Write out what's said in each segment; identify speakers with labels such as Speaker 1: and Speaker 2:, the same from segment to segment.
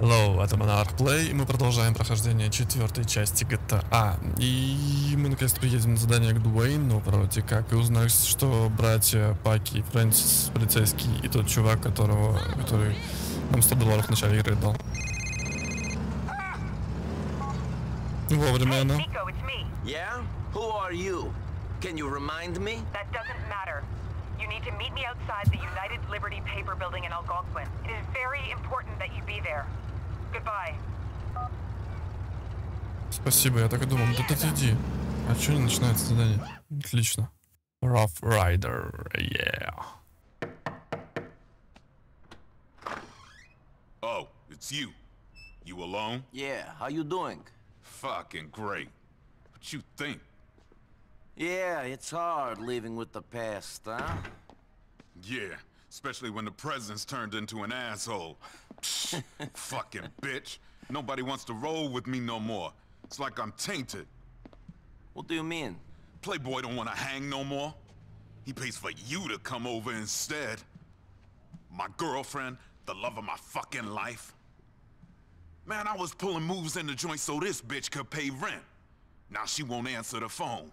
Speaker 1: Hello, это Monarch Play, и мы продолжаем прохождение четвертой части GTA. И мы наконец-то приедем на задание к Дуэйну, вроде как, и узнаем, что братья Паки, Фрэнсис, полицейский и тот чувак, которого, который нам 100 долларов в начале игры дал. Вовремя она.
Speaker 2: Nico, it's me.
Speaker 3: Yeah? Who are you? Can you remind me?
Speaker 2: That doesn't matter. You need to meet me outside the United Liberty Paper Building in Algonquin. It is very important that you be there. Goodbye.
Speaker 1: Спасибо, я так и думал. Да ты иди. А что не начинается задание? Отлично. Rough Rider, yeah.
Speaker 4: Oh, it's you. You alone?
Speaker 3: Yeah, how you doing?
Speaker 4: Fucking great. What you think?
Speaker 3: Yeah, it's hard living with the past, huh?
Speaker 4: Yeah, especially when the president's turned into an asshole. Fucking bitch. Nobody wants to roll with me no more. It's like I'm tainted.
Speaker 3: What do you mean?
Speaker 4: Playboy don't want to hang no more. He pays for you to come over instead. My girlfriend, the love of my fucking life. Man, I was pulling moves in the joint so this bitch could pay rent. Now she won't answer the phone.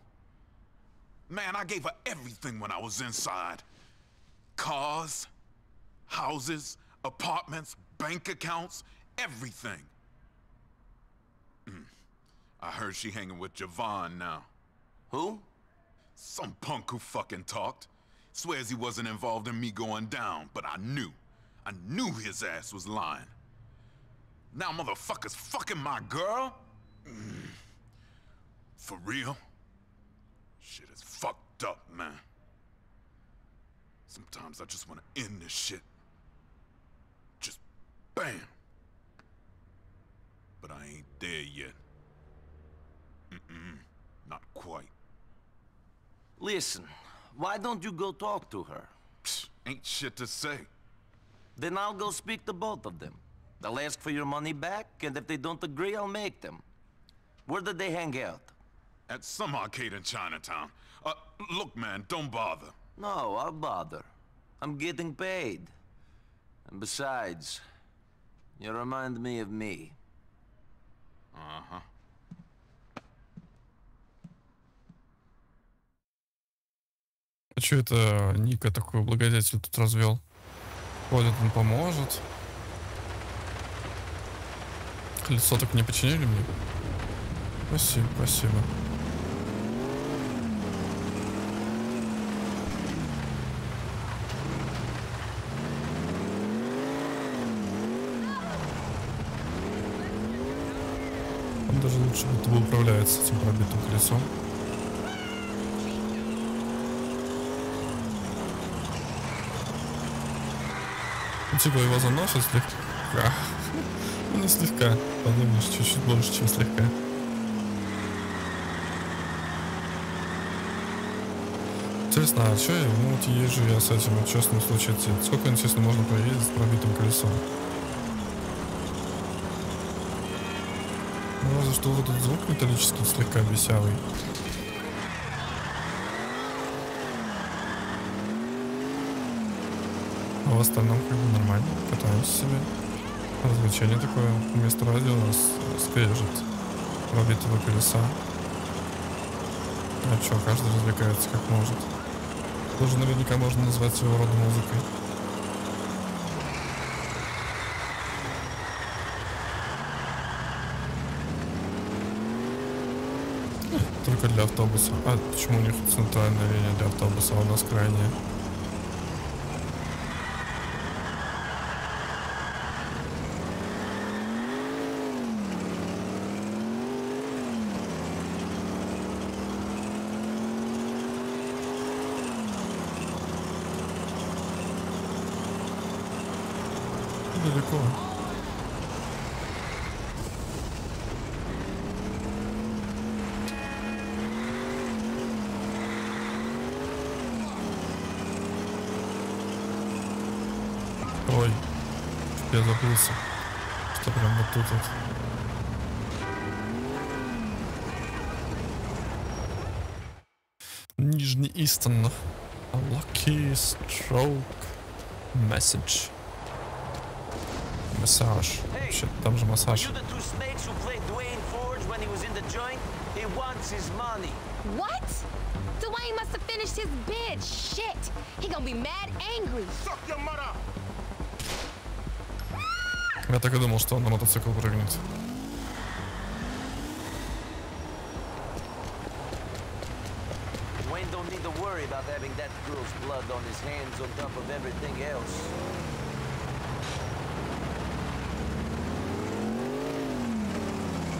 Speaker 4: Man, I gave her everything when I was inside. Cars, houses, apartments, bank accounts, everything. Mm. I heard she hanging with Javon now.
Speaker 3: Who?
Speaker 4: Some punk who fucking talked. Swears he wasn't involved in me going down, but I knew. I knew his ass was lying. Now motherfuckers fucking my girl? Mm. For real? Shit is fucked up, man. Sometimes I just want to end this shit. Bam. But I ain't there yet. Mm-mm, not quite.
Speaker 3: Listen, why don't you go talk to her?
Speaker 4: Psh, ain't shit to say.
Speaker 3: Then I'll go speak to both of them. They'll ask for your money back, and if they don't agree, I'll make them. Where did they hang out?
Speaker 4: At some arcade in Chinatown. Uh, look, man, don't bother.
Speaker 3: No, I'll bother. I'm getting paid. And besides, you remind me of me.
Speaker 4: Uh-huh.
Speaker 1: А что это Ника такой благодетель тут развел? Ходит, он поможет. Колесо так не починили мне? Спасибо, спасибо. Он даже лучше будто бы управляется этим пробитым колесом. Ну, типа его заносит слегка. Ну, не слегка. Подумаешь, чуть-чуть больше, чем слегка. Интересно, а что я? Ну, вот езжу я с этим, вот что с ним случится? Сколько, интересно, можно проездить с пробитым колесом? Ну, разве что вот этот звук металлический слегка бесявый. А в остальном как бы нормально, катаемся себе. Развлечение такое. Вместо радио у нас скрежет пробитого колеса. А чё, каждый развлекается как может. Тоже наверняка можно назвать своего рода музыкой. Только для автобуса. А почему у них центральная линия для автобуса, а у нас крайняя? Ой, я забылся, что прям вот тут вот. Нижний Истон. Lucky stroke message. Массаж. Вообще, там же
Speaker 3: Are
Speaker 1: массаж.
Speaker 3: you the two snakes who played Dwayne Forge when he was in the joint? He wants his money.
Speaker 5: What? Dwayne must have finished his bid. Shit. He gonna be mad angry.
Speaker 1: Я так и думал, что он на мотоцикл прыгнет.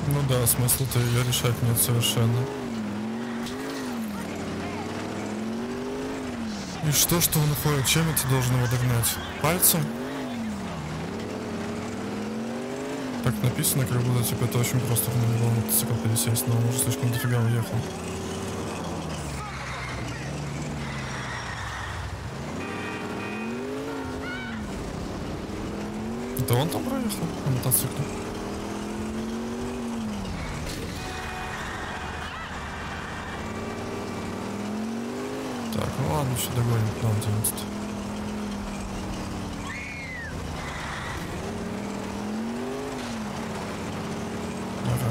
Speaker 1: Ну да, смысла-то ее решать нет совершенно. И что, что он уходит? Чем это должен его догнать? Пальцем? так написано, как будто типа это очень просто было на мотоцикл пересесть, но он уже слишком дофига уехал. Да он там проехал на мотоцикле? Так, ну ладно, все,
Speaker 3: догоним,
Speaker 4: нам 11.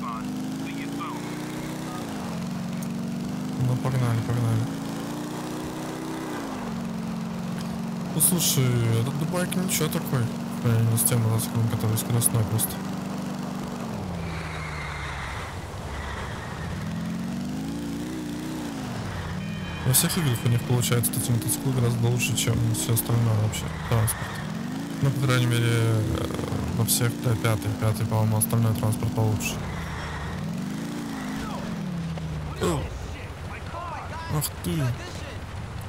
Speaker 4: son. See you soon.
Speaker 1: Ну, погнали, погнали. Ну, слушай, этот дубайк ничего такой. По сравнению с тем мотоциклом, который скоростной просто. Во всех играх у них получается эти мотоциклы гораздо лучше, чем все остальное вообще транспорт. Ну, по крайней мере, э, во всех, да, пятый, пятый, по-моему, остальной транспорт получше. Ах ты!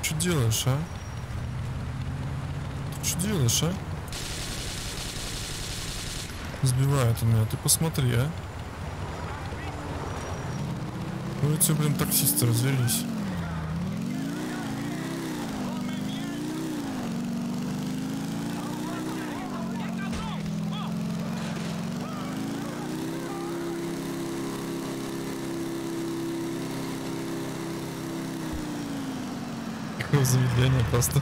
Speaker 1: Что делаешь, а? Что делаешь, а? Сбивает он меня, ты посмотри, а? Вы эти, блин, таксисты развелись. Заведение просто.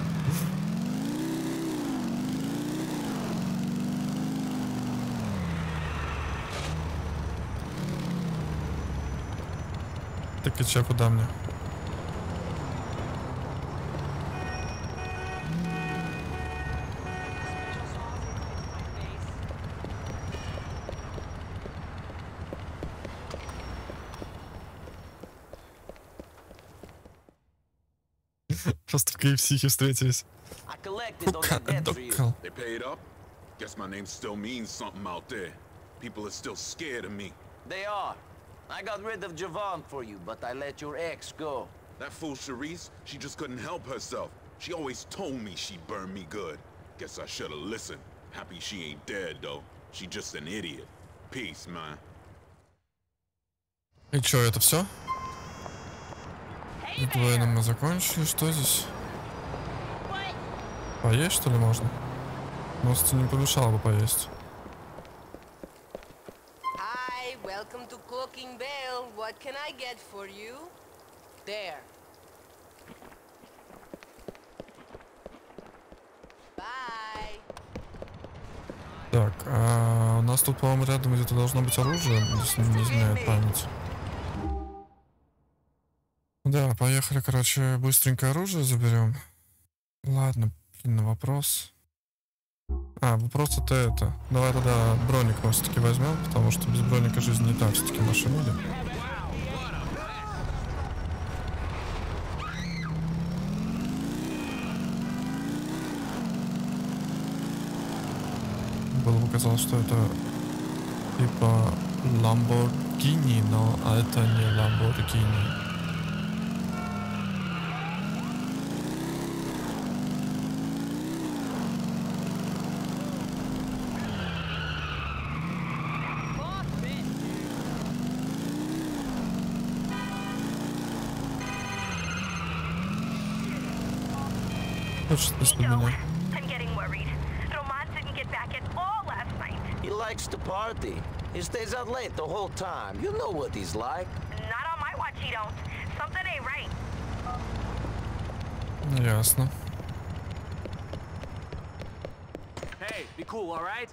Speaker 1: Так и чё, куда мне?
Speaker 4: They paid up? Guess my name still means something out there. People are still scared of me.
Speaker 3: They are. I got rid of Javon for you, but I let your ex go.
Speaker 4: That fool Charisse, she just couldn't help herself. She always told me she'd burn me good. Guess I should've listened. Happy she ain't dead, though. She just an idiot. Peace, man.
Speaker 1: И чё, это все? С двойным мы закончили. Что здесь? Поесть, что ли, можно? Может, не помешало бы поесть.
Speaker 6: Hi, welcome to Clocking Bell. What can I get for you? There. Bye.
Speaker 1: Так, а у нас тут, по-моему, рядом где-то должно быть оружие, если не изменяет память. Да, поехали, короче, быстренько оружие заберем. Ладно, на вопрос. А, вопрос это это. Давай тогда броник мы все-таки возьмем, потому что без броника жизнь не так все-таки нашем мире. Было бы казалось, что это типа Lamborghini, но а это не Lamborghini. Хочет из-под меня.
Speaker 2: I'm getting worried. Roman didn't get back at all last night.
Speaker 3: He likes to party. He stays out late the whole time. You know what he's like.
Speaker 2: Not on my watch, he don't. Something ain't right.
Speaker 1: Ясно.
Speaker 7: Hey, be cool, all right?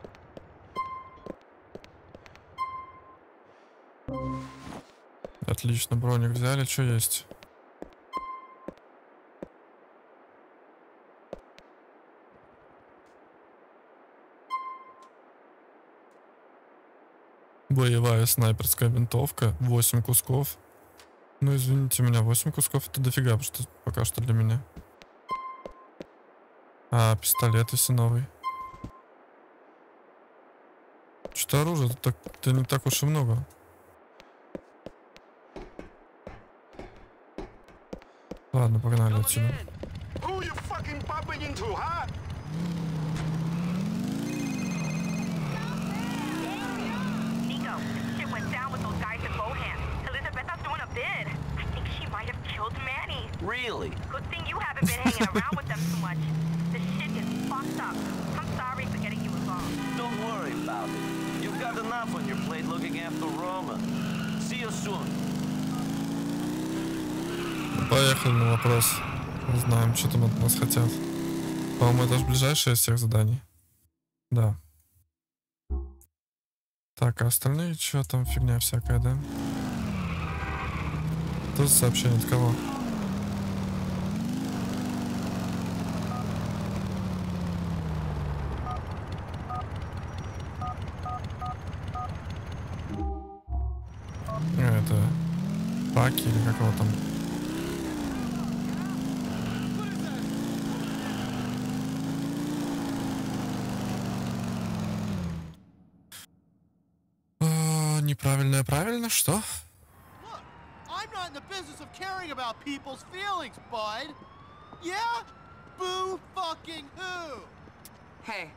Speaker 1: Отлично, броник взяли, что есть? Боевая снайперская винтовка, 8 кусков. Ну, извините меня, 8 кусков это дофига, потому что пока что для меня. А, пистолет если новый. Что оружие? Это, так, это не так уж и много. Ладно, погнали отсюда.
Speaker 4: Who you fucking bumping into, huh?
Speaker 2: Nico, shit went down with those guys at Bohan. Elizabeta's doing a bid. I think she might have killed Manny.
Speaker 3: Really?
Speaker 2: Good thing you haven't been hanging around with them too much. The shit is fucked up. I'm sorry for getting you involved.
Speaker 3: Don't worry about it. You've got enough on your plate looking after Roman. See you soon.
Speaker 1: Поехали на вопрос. Узнаем, что там от нас хотят. По-моему, это же ближайшее из всех заданий. Да. Так, а остальные что там фигня всякая, да? За сообщение от кого? Неправильное правильно, что?
Speaker 8: Look, I'm not in the business of caring about people's feelings, bud. Yeah? Boo fucking who?
Speaker 9: Hey,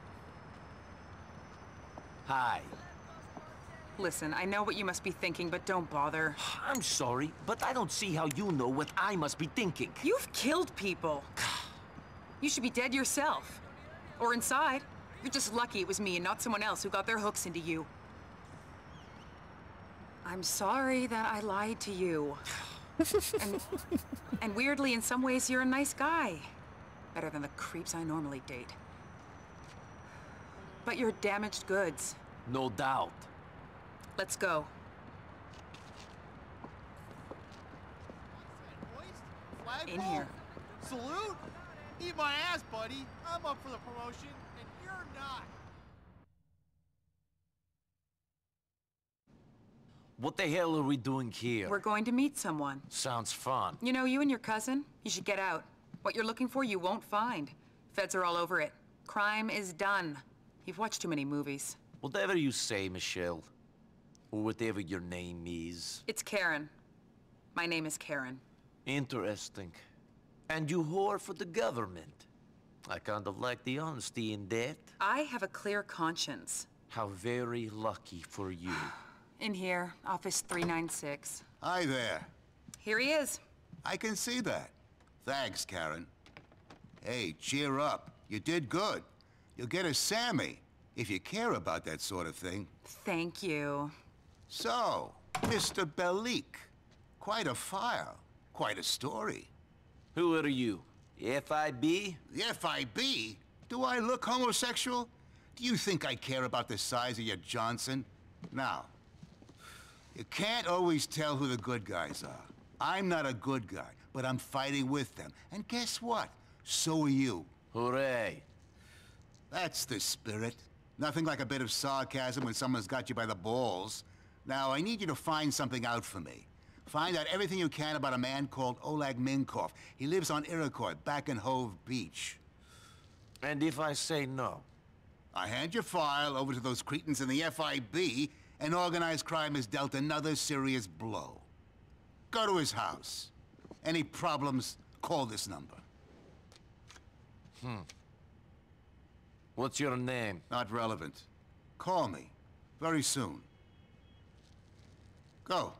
Speaker 3: Hi.
Speaker 9: listen, I know what you must be thinking, but don't bother.
Speaker 3: I'm sorry, but I don't see how you know what I must be thinking.
Speaker 9: You've killed people. You should be dead yourself. Or inside. You're just lucky it was me and not someone else who got their hooks into you. I'm sorry that I lied to you. and, and weirdly, in some ways, you're a nice guy. Better than the creeps I normally date. But you're damaged goods.
Speaker 3: No doubt.
Speaker 9: Let's go. In here.
Speaker 8: Salute? Eat my ass, buddy. I'm up for the promotion, and you're not.
Speaker 3: What the hell are we doing here?
Speaker 9: We're going to meet someone.
Speaker 3: Sounds fun.
Speaker 9: You know, you and your cousin, you should get out. What you're looking for, you won't find. Feds are all over it. Crime is done. You've watched too many movies.
Speaker 3: Whatever you say, Michelle. Or whatever your name is.
Speaker 9: It's Karen. My name is Karen.
Speaker 3: Interesting. And you whore for the government. I kind of like the honesty in that.
Speaker 9: I have a clear conscience.
Speaker 3: How very lucky for you.
Speaker 9: In here, office 396.
Speaker 10: Hi there.
Speaker 9: Here he is.
Speaker 10: I can see that. Thanks, Karen. Hey, cheer up. You did good. You'll get a Sammy, if you care about that sort of thing.
Speaker 9: Thank you.
Speaker 10: So, Mr. Belik. Quite a file. Quite a story.
Speaker 3: Who are you? FIB?
Speaker 10: The FIB? Do I look homosexual? Do you think I care about the size of your Johnson? Now, you can't always tell who the good guys are. I'm not a good guy, but I'm fighting with them. And guess what? So are you.
Speaker 3: Hooray.
Speaker 10: That's the spirit. Nothing like a bit of sarcasm when someone's got you by the balls. Now, I need you to find something out for me. Find out everything you can about a man called Oleg Minkov. He lives on Iroquois, back in Hove Beach.
Speaker 3: And if I say no?
Speaker 10: I hand your file over to those cretins in the FIB, and organized crime has dealt another serious blow. Go to his house. Any problems, call this number. Hmm.
Speaker 3: What's your name?
Speaker 10: Not relevant. Call me. Very soon. Go.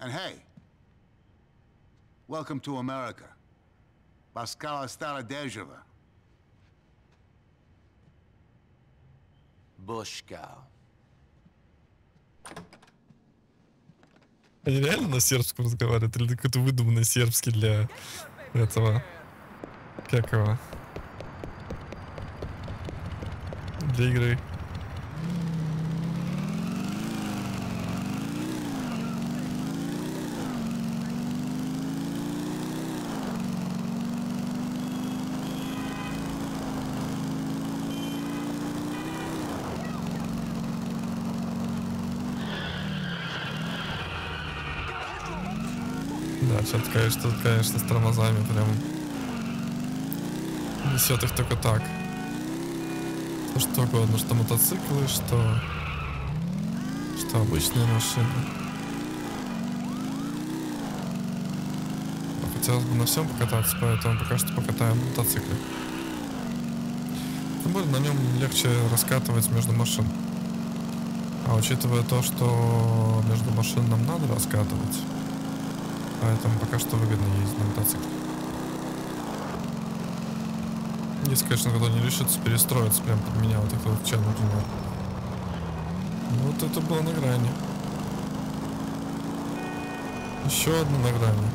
Speaker 10: And hey, welcome to America. Pascal Stara Dejeva.
Speaker 3: Bushkow.
Speaker 1: Они реально на сербском разговаривают? Или какой-то выдуманный сербский для этого... Как его? Для игры. Что-то, конечно, конечно, с тормозами прям несет их только так. То что угодно, что мотоциклы, что что обычные машины. Но хотелось бы на всем покататься, поэтому пока что покатаем на мотоцикле. Тем более на нем легче раскатывать между машин. А учитывая то, что между машин нам надо раскатывать, поэтому пока что выгодно ездить на мотоцикле. Если, конечно, когда не решится перестроиться прям под меня, вот это вот например. Ну, Вот это было на грани. Еще одна на грани.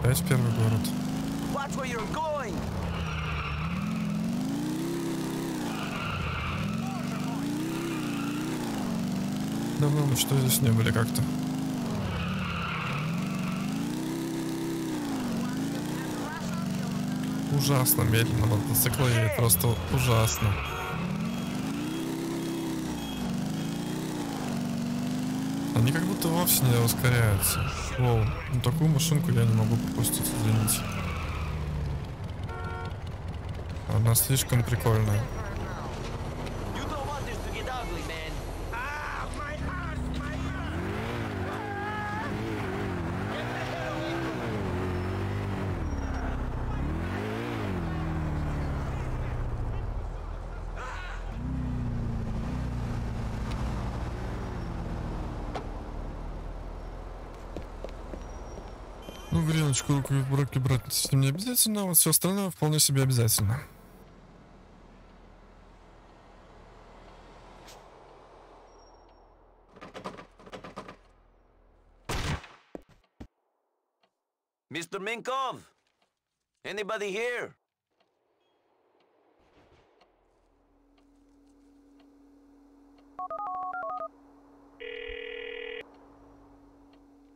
Speaker 1: Опять первый город. Давно мы что здесь не были как-то. Ужасно медленно мотоцикл едет, просто ужасно. Они как будто вовсе не ускоряются. Воу, ну такую машинку я не могу пропустить, извините. Она слишком прикольная.
Speaker 3: You don't want this to get ugly, man.
Speaker 1: Руку в руки брать с ним не обязательно, а вот все остальное вполне себе обязательно.
Speaker 3: Mr. Minkov! Anybody here?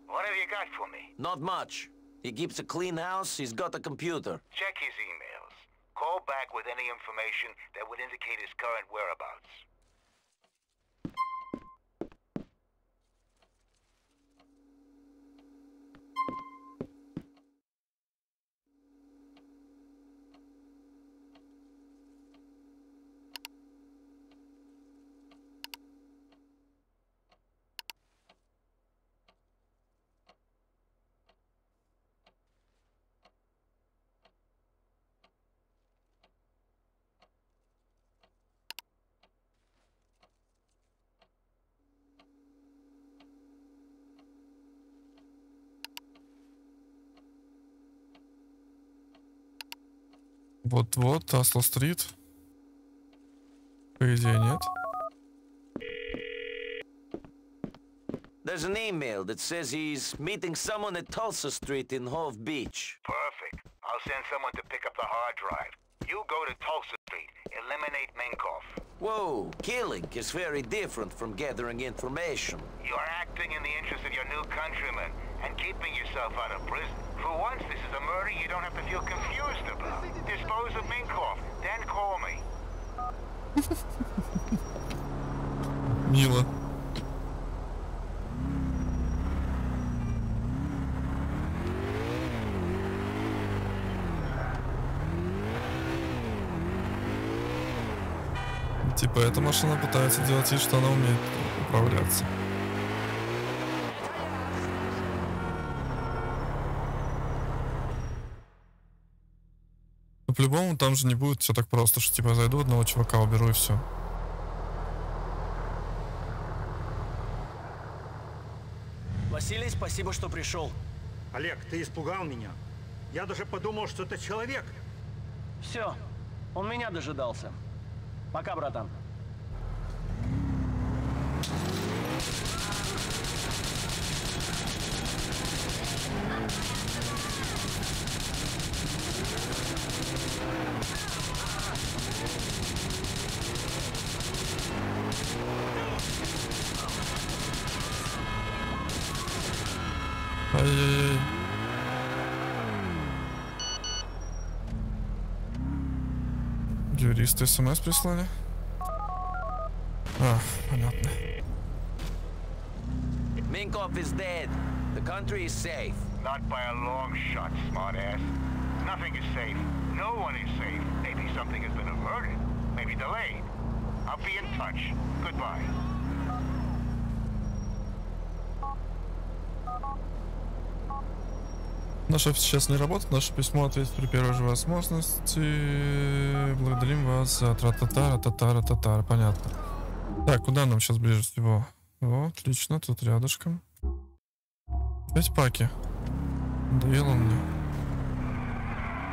Speaker 11: What have you got for me?
Speaker 3: Not much. He keeps a clean house, he's got a computer.
Speaker 11: Check his emails. Call back with any information that would indicate his current whereabouts.
Speaker 1: Вот-вот, Асло-стрит. По идее, нет.
Speaker 3: There's an email that says he's meeting someone at Tulsa Street in Hove Beach.
Speaker 11: Perfect. I'll send someone to pick up the hard drive. You go to Tulsa Street. Eliminate Minkoff.
Speaker 3: Whoa, killing is very different from gathering information.
Speaker 11: You're acting in the interest of your new countrymen And keeping yourself out of prison. For once, this is a murder you don't have to feel confused about. Dispose of Minkoff, then call me.
Speaker 1: Мило. Типа эта машина пытается делать вид, что она умеет управляться. по-любому там же не будет все так просто, что типа зайду одного чувака, уберу и все.
Speaker 12: Василий, спасибо, что пришел.
Speaker 13: Олег, ты испугал меня. Я даже подумал, что ты человек.
Speaker 12: Все, он меня дожидался. Пока, братан.
Speaker 1: Ай-яй-яй. Юристы смс прислали? А, понятно.
Speaker 3: Minkoff is dead. The country is safe.
Speaker 11: Not by a long shot, smartass. Nothing is safe. No one is safe. Maybe something has been averted. Maybe delayed. I'll be in touch. Goodbye.
Speaker 1: Наша сейчас не работает, наше письмо ответит при первой же возможности. Благодарим вас за тра-та-тара, татара, татар. Понятно. Так, куда нам сейчас ближе всего? О, отлично, тут рядышком. Пять паки. Надоело мне.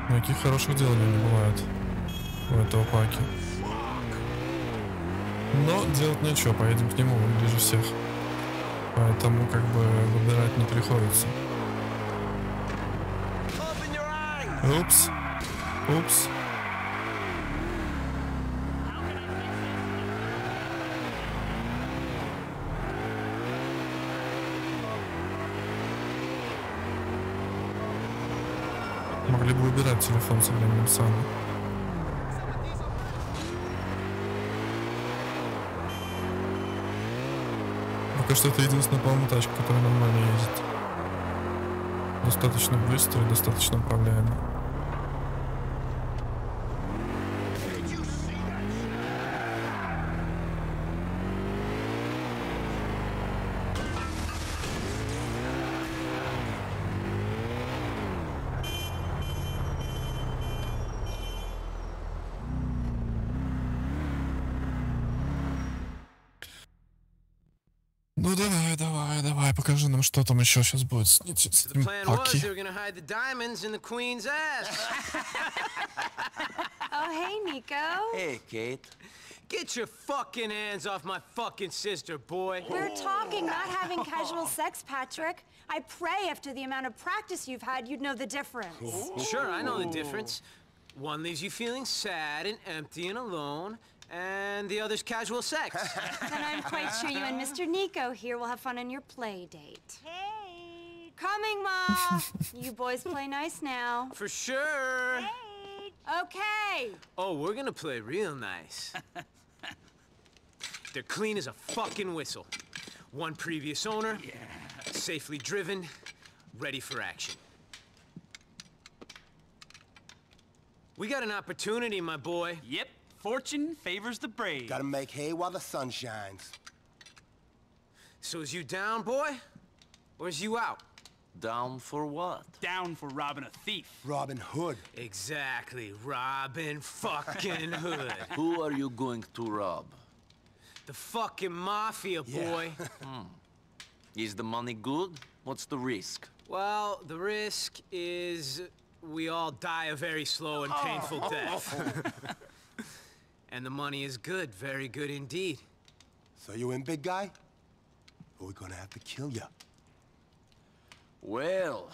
Speaker 1: Никаких хороших дел не бывает. У этого паки. Но делать нечего, поедем к нему, он ближе всех. Поэтому как бы выбирать не приходится. Упс. Упс. Могли бы убирать телефон со временем сами. Пока что это единственная, по-моему, тачка, которая нормально ездит. Достаточно быстро и достаточно управляемо. покажи нам, что там еще сейчас будет с, с, с этим
Speaker 14: Plan was
Speaker 1: паки.
Speaker 14: they were gonna hide the diamonds in the queen's ass.
Speaker 15: Oh, hey, Nico.
Speaker 3: Hey, Kate.
Speaker 14: Get your fucking hands off my fucking sister, boy.
Speaker 15: We're talking, not having casual sex, Patrick. I pray after the amount of practice you've had, you'd know the difference.
Speaker 14: Sure, I know the difference. One leaves you feeling sad and empty and alone, and the other's casual sex.
Speaker 15: then I'm quite sure you and Mr. Nico here will have fun on your play date. Hey! Coming, Ma! you boys play nice now.
Speaker 14: For sure. Hey!
Speaker 15: Okay!
Speaker 14: Oh, we're gonna play real nice. They're clean as a fucking whistle. One previous owner, yeah. safely driven, ready for action. We got an opportunity, my boy.
Speaker 16: Yep, fortune favors the brave.
Speaker 17: Gotta make hay while the sun shines.
Speaker 14: So is you down, boy? Or is you out?
Speaker 3: Down for what?
Speaker 16: Down for robbing a thief.
Speaker 17: Robin Hood.
Speaker 14: Exactly, Robin fucking Hood.
Speaker 3: Who are you going to rob?
Speaker 14: The fucking mafia, boy.
Speaker 3: Hmm. Is the money good? What's the risk?
Speaker 14: Well, the risk is we all die a very slow and painful death. and the money is good, very good indeed.
Speaker 17: So you in, big guy? Or we gonna have to kill you?
Speaker 3: Well,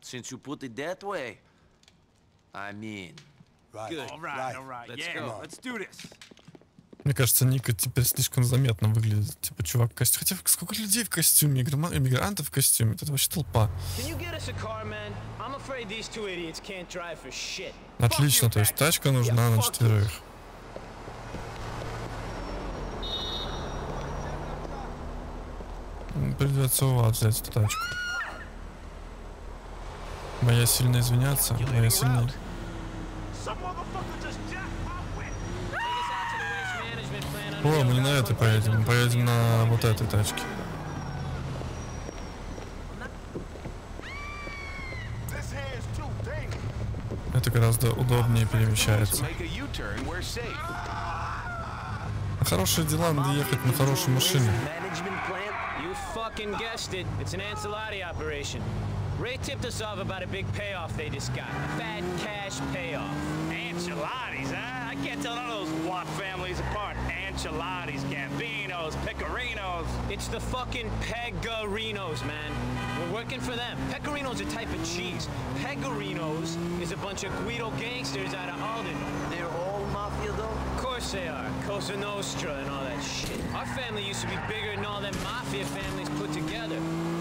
Speaker 3: since you put it that way, I mean.
Speaker 17: Right.
Speaker 14: Good.
Speaker 16: All right,
Speaker 17: Right.
Speaker 16: all right.
Speaker 14: Let's
Speaker 16: yeah,
Speaker 14: go.
Speaker 16: let's do this.
Speaker 1: Мне кажется, Ника теперь слишком заметно выглядит. Типа чувак в костюме. Хотя сколько людей в костюме, иммигрантов в костюме. Это вообще толпа.
Speaker 14: Can you get us a car, man? I'm afraid these two idiots can't drive for shit.
Speaker 1: Отлично, то есть тачка нужна на четверых. Придется у вас взять эту тачку. Моя сильно извиняться, моя сильно... О, мы не на этой поедем, мы поедем на вот этой тачке. Это гораздо удобнее перемещается. На хорошие дела надо ехать на хорошей машине.
Speaker 14: Ray tipped us off about a big payoff they just got. A fat cash payoff.
Speaker 16: Enchiladas, huh? I can't tell none of those Watt families apart. Enchiladas, Gambinos, Pecorinos.
Speaker 14: It's the fucking pecorinos, man. We're working for them. Pecorino's a type of cheese. Pecorinos is a bunch of Guido gangsters out of Alden.
Speaker 3: They're all mafia, though?
Speaker 14: Of course they are. Cosa Nostra and all that shit. Our family used to be bigger than all them mafia families put together.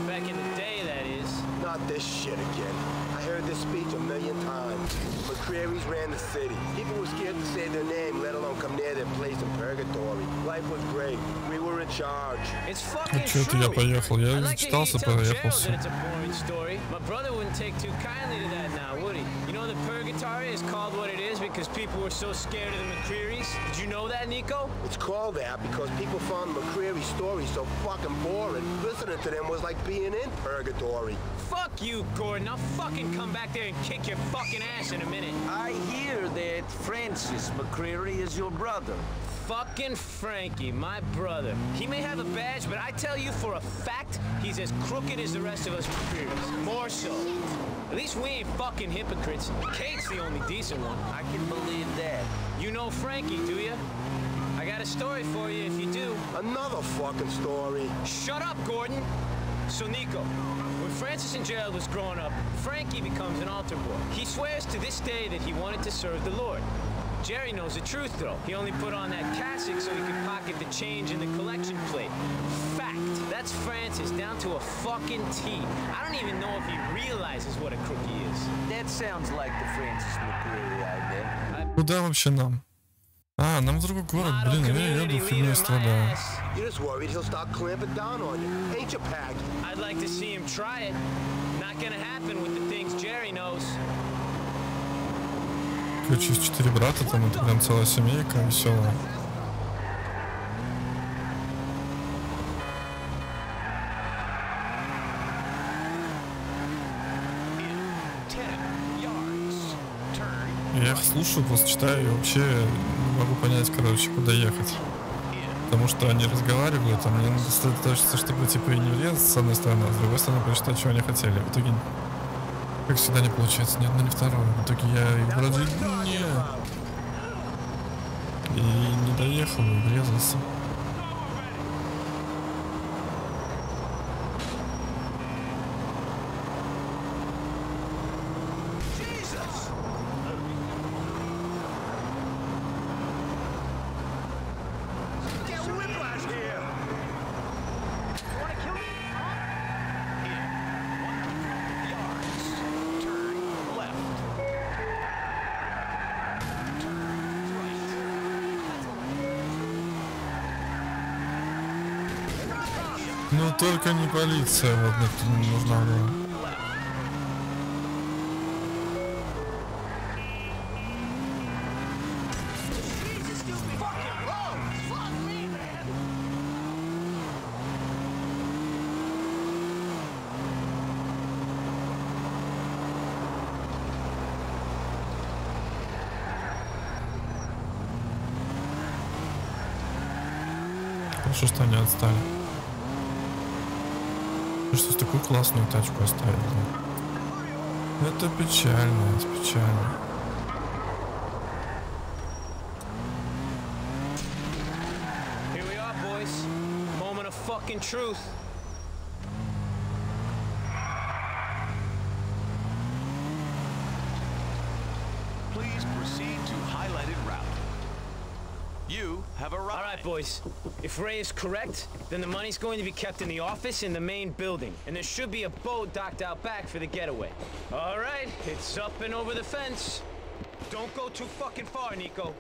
Speaker 14: Back in the day, that is.
Speaker 18: Not this shit again I heard this speech a million times. McCreary's ran the city. People were scared to say their name, let alone come near their place in purgatory. Life was great. We were in charge.
Speaker 14: It's
Speaker 1: Ну
Speaker 14: fucking
Speaker 1: чё-то
Speaker 14: true.
Speaker 1: я поехал. Я
Speaker 14: I'd like to hear you
Speaker 1: зачитался,
Speaker 14: tell Gerald
Speaker 1: проехался.
Speaker 14: that it's a boring story. My brother wouldn't take too kindly to that now, would he? You know the purgatory is called what it is because people were so scared of the McCrearys? Did you know that, Nico?
Speaker 18: It's called that because people found McCreary's story so fucking boring. Listening to them was like being in purgatory.
Speaker 14: Fuck you, Gordon. I'll fucking come back there and kick your fucking ass in a minute.
Speaker 3: I hear that Francis McCreary is your brother.
Speaker 14: Fucking Frankie, my brother. He may have a badge, but I tell you for a fact, he's as crooked as the rest of us McCrearys. More so. At least we ain't fucking hypocrites. Kate's the only decent one.
Speaker 3: I can believe that.
Speaker 14: You know Frankie, do you? I got a story for you if you do.
Speaker 18: Another fucking story.
Speaker 14: Shut up, Gordon. So, Nico, when Francis and Gerald was growing up, Frankie becomes an altar boy. He swears to this day that he wanted to serve the Lord. Jerry knows the truth, though. He only put on that cassock so he could pocket the change in the collection plate. Fact. That's Francis down to a fucking T. I don't even know if he realizes what a crook he is.
Speaker 3: That sounds like the Francis McCreary I met.
Speaker 1: Куда вообще нам? А, нам в другой город, блин, я еду, фигней страдаю.
Speaker 18: You're just worried he'll start clamping down on you. Ain't you, Packy?
Speaker 14: I'd like to see him try it. Not gonna happen with the things Jerry knows.
Speaker 1: Есть четыре брата, там это прям целая семейка веселая. Я их слушаю, просто читаю и вообще не могу понять, короче, куда ехать. Потому что они разговаривают, а мне надо сосредоточиться, чтобы типа и не врезаться с одной стороны, а с другой стороны прочитать, что они хотели. В итоге, как всегда, не получается ни одно, ни второе. В итоге я вроде не... И не доехал, врезался.
Speaker 18: Get whiplash here!
Speaker 1: Ну только не полиция, вот мне не нужна была. Хорошо, что они отстали. Ты что, такую классную тачку оставил? да? Это печально, это печально.
Speaker 14: Here we are, boys. Moment of fucking truth. boys. If Ray is correct, then the money's going to be kept in the office in the main building. And there should be a boat docked out back for the getaway. All right, it's up and over the fence. Don't go too fucking far, Nico.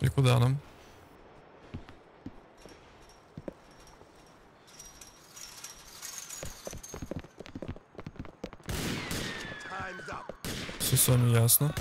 Speaker 1: И куда нам?
Speaker 18: Time's up.
Speaker 1: Все с вами ясно.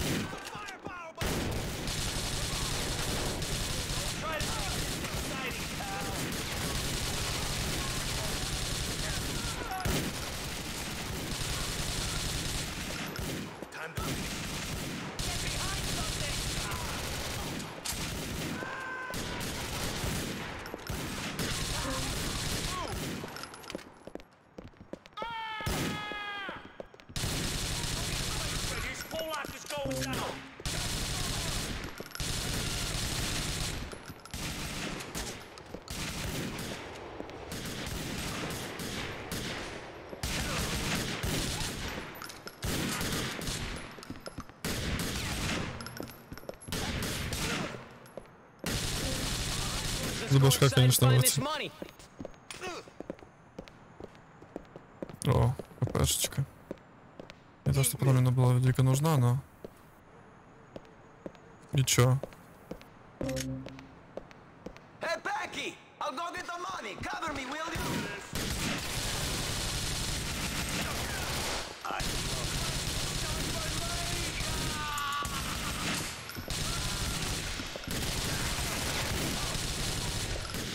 Speaker 1: Башка, конечно, вот. О, ППшечка. Не то, что правильно была дико нужна, но... И чё?
Speaker 3: Hey, Packy! I'll go get the money. Cover me, will you?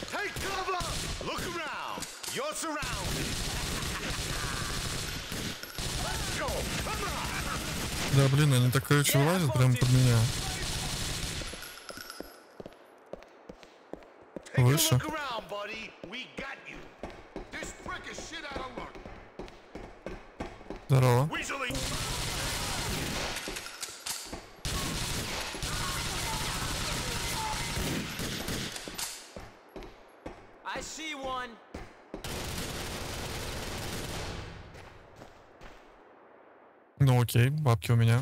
Speaker 11: Take cover! Look around. You're surrounded. Let's go. Come on.
Speaker 1: Да, блин, они так короче вылазят прямо под меня. Выше.
Speaker 11: Look
Speaker 1: окей, бабки у меня.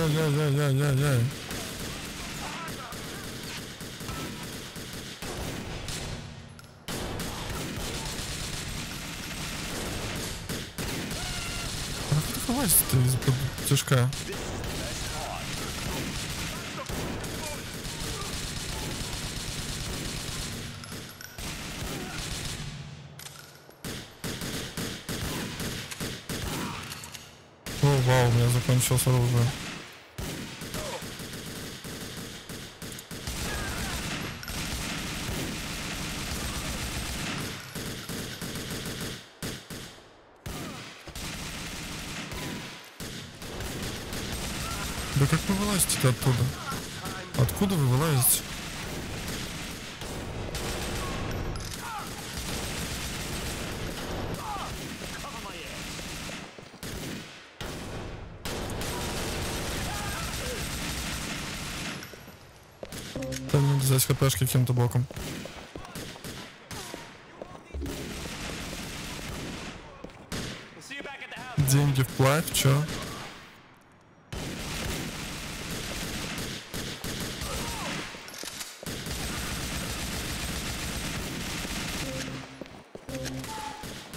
Speaker 1: Ты вылазить-то из-под тяжка? О, вау, у меня закончилось оружие. Да как вы вылазите оттуда? Откуда вы вылазите? Там надо взять хпшки каким-то боком. Деньги вплавь, чё?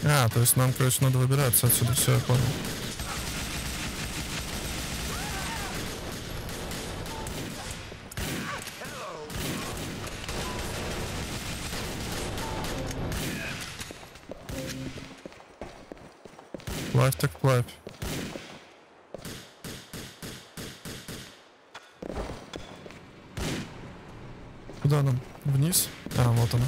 Speaker 1: А, то есть нам, короче, надо выбираться отсюда, все, я понял. Плавь так плавь. Куда нам? Вниз? А, вот она.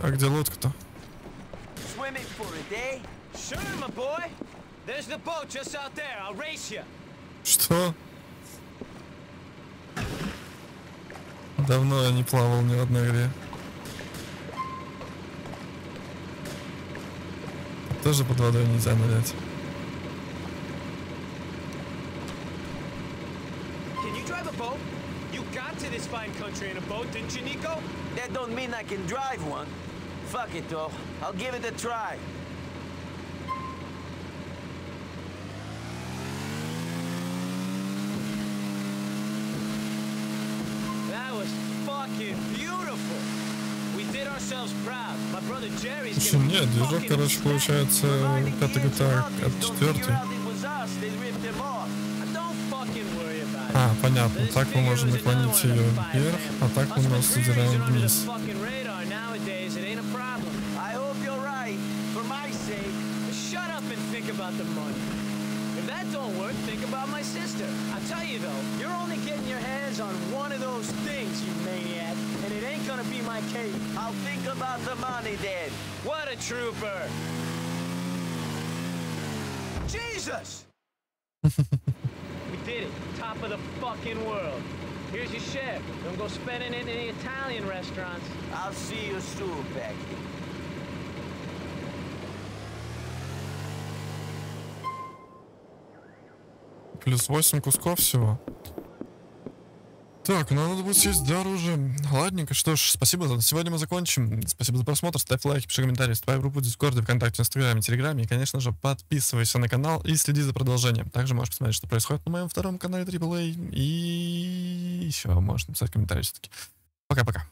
Speaker 1: А где лодка-то?
Speaker 14: Swimming for it, eh? Sure, my boy. There's the boat just out there. Race you.
Speaker 1: Что? Давно я не плавал ни в одной игре. Тоже под водой нельзя нырять.
Speaker 14: Can you drive a boat? You got to this fine country in a boat, didn't you, Nico?
Speaker 3: That don't mean I can drive one. Fuck it, though. I'll give it a try.
Speaker 14: That was fucking beautiful. We did ourselves proud. My brother Jerry's
Speaker 1: В
Speaker 14: общем,
Speaker 1: нет, движок, короче, получается, пятая гитара от четвертой. А, понятно. Так мы можем наклонить ее вверх, а так мы просто задираем вниз.
Speaker 14: on one of those things, you maniac, and it ain't gonna be my cake. I'll think about the money then. What a trooper! Jesus! we did it. Top of the fucking world. Here's your share. Don't go spending it in the Italian restaurants. I'll see you soon, Becky.
Speaker 1: Плюс 8 кусков всего. Так, ну надо будет съесть за оружием. Ладненько, что ж, спасибо. На сегодня мы закончим. Спасибо за просмотр. Ставь лайки, пиши комментарии, вступай в группу в Дискорде, ВКонтакте, Инстаграме, Телеграме. И, конечно же, подписывайся на канал и следи за продолжением. Также можешь посмотреть, что происходит на моем втором канале AAA. И еще можешь написать комментарий все-таки. Пока-пока.